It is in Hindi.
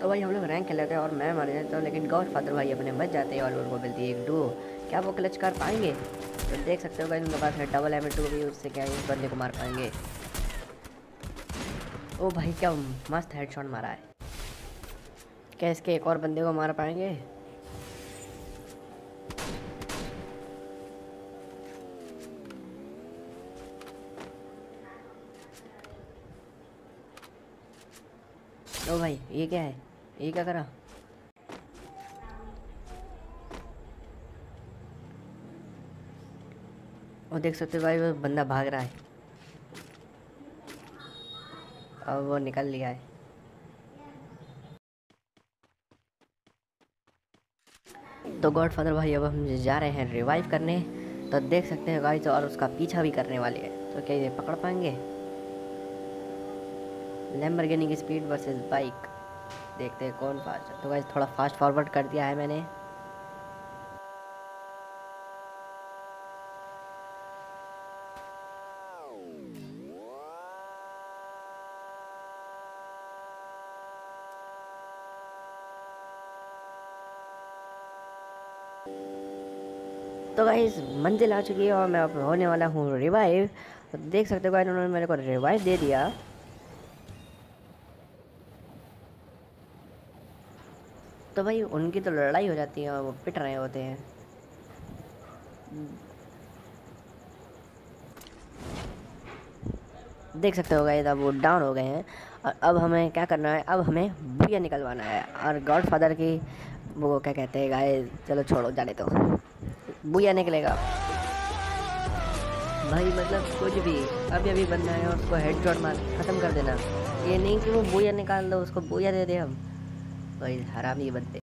तो भाई हम लोग रैंक खेल लेते हैं और मैं मार जाता हूँ, लेकिन गॉड फादर भाई अपने बच जाते हैं और उनको मिलती है एक डू क्या वो क्लच कर पाएँगे? तो देख सकते हो भाई, उनके पास है डबल एम टू भी उससे क्या इस बंदे को मार पाएँगे। ओ भाई, क्या मस्त हेडशॉट मारा है। क्या इसके एक और बंदे को मार पाएँगे? ओ भाई, ये क्या है? ये क्या करा वो देख सकते हो भाई, वो बंदा भाग रहा है। अब वो निकल लिया है। तो गॉड फादर भाई, अब हम जा रहे हैं रिवाइव करने। तो देख सकते हैं गाइस और उसका पीछा भी करने वाले हैं। तो क्या ये पकड़ पाएँगे? लैम्बरगिनी की स्पीड वर्सेस बाइक देखते हैं कौन फास्ट तो गाइस थोड़ा फास्ट फॉरवर्ड कर दिया है मैंने। तो गाइस मंजिल आ चुकी है और मैं अब होने वाला हूँ रिवाइव तो देख सकते हो गाइस उन्होंने मेरे को रिवाइव दे दिया। तो भाई उनकी तो लड़ाई हो जाती है और वो पिट रहे होते हैं देख सकते हो अब वो डाउन हो गए हैं। और अब हमें क्या करना है? अब हमें बुया निकलवाना है। और गॉड फादर की वो क्या कहते हैं गाइस चलो छोड़ो, जाने तो बुया निकलेगा। भाई मतलब कुछ भी अभी अभी बनना है उसको हेड शॉट मार, ख़त्म कर देना। ये नहीं कि वो बुया निकाल दो, उसको बुया दे दे हम। भाई हरामी बनते।